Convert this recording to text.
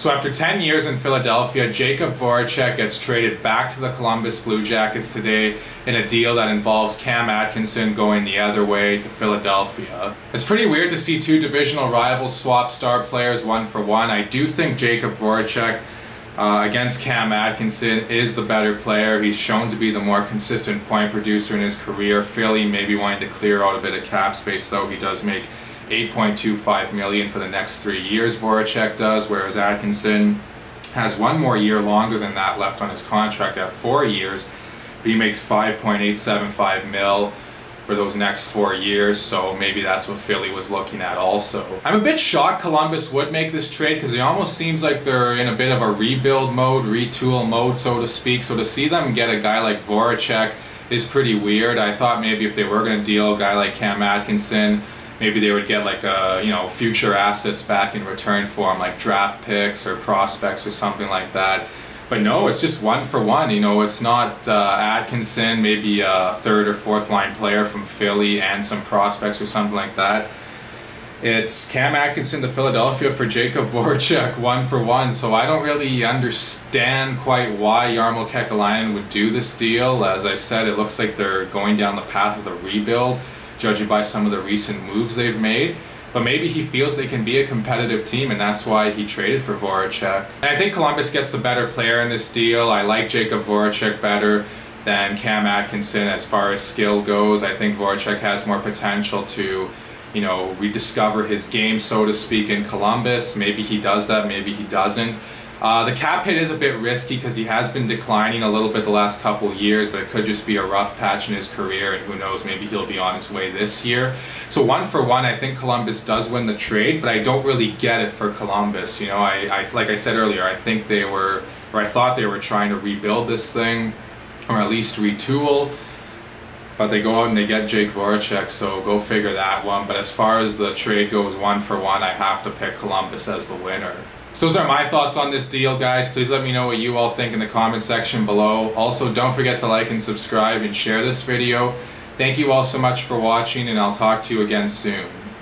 So after 10 years in Philadelphia, Jacob Voracek gets traded back to the Columbus Blue Jackets today in a deal that involves Cam Atkinson going the other way to Philadelphia. It's pretty weird to see two divisional rivals swap star players one for one. I do think Jacob Voracek uh, against Cam Atkinson is the better player. He's shown to be the more consistent point producer in his career. Philly maybe wanting to clear out a bit of cap space though. He does make 8.25 million for the next three years, Voracek does, whereas Atkinson has one more year longer than that left on his contract at four years. But he makes 5.875 mil for those next four years, so maybe that's what Philly was looking at also. I'm a bit shocked Columbus would make this trade because it almost seems like they're in a bit of a rebuild mode, retool mode, so to speak. So to see them get a guy like Voracek is pretty weird. I thought maybe if they were going to deal a guy like Cam Atkinson, maybe they would get like a uh, you know future assets back in return for them, like draft picks or prospects or something like that. But no, it's just one for one. You know, it's not uh, Atkinson, maybe a third or fourth line player from Philly and some prospects or something like that. It's Cam Atkinson to Philadelphia for Jacob Voracek, one for one. So I don't really understand quite why Jarmo Kekalainen would do this deal. As I said, it looks like they're going down the path of the rebuild judging by some of the recent moves they've made. But maybe he feels they can be a competitive team, and that's why he traded for Voracek. And I think Columbus gets the better player in this deal. I like Jacob Voracek better than Cam Atkinson as far as skill goes. I think Voracek has more potential to, you know, rediscover his game, so to speak, in Columbus. Maybe he does that, maybe he doesn't. Uh, the cap hit is a bit risky because he has been declining a little bit the last couple years, but it could just be a rough patch in his career, and who knows, maybe he'll be on his way this year. So one for one, I think Columbus does win the trade, but I don't really get it for Columbus. You know, I, I like I said earlier, I think they were, or I thought they were trying to rebuild this thing, or at least retool. But they go out and they get Jake Voracek, so go figure that one. But as far as the trade goes one for one, I have to pick Columbus as the winner. So those are my thoughts on this deal, guys. Please let me know what you all think in the comment section below. Also, don't forget to like and subscribe and share this video. Thank you all so much for watching, and I'll talk to you again soon.